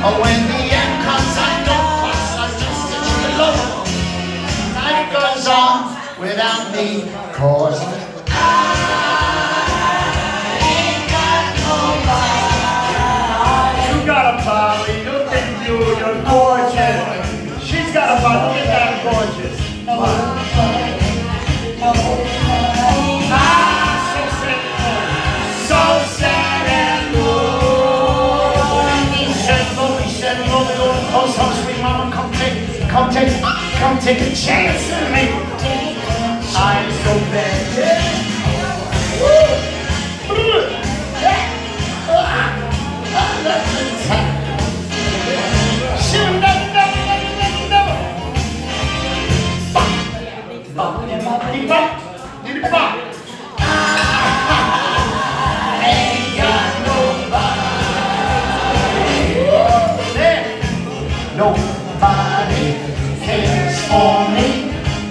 Oh, when the end comes, I don't fuss, I just goes on without me, cause take a chance on me. I'm so bad. Yeah.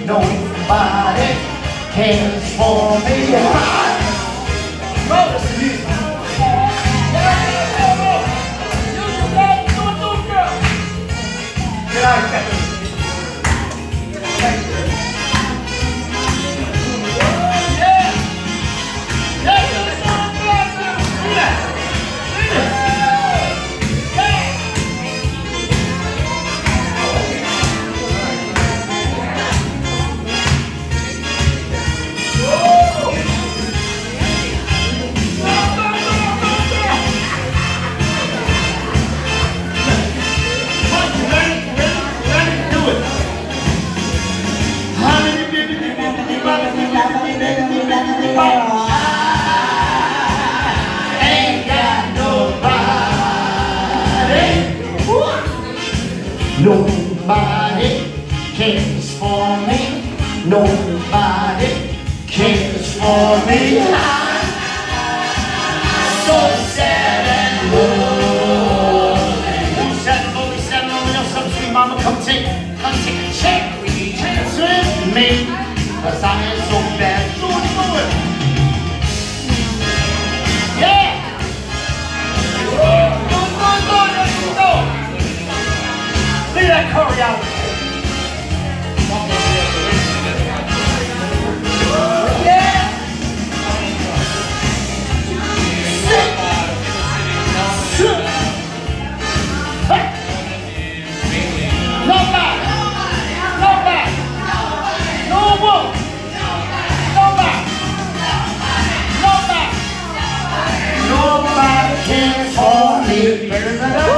Nobody cares for me. Brothers you. Get out of Nobody cares for me. Nobody cares for me. The I am so bad. Woo!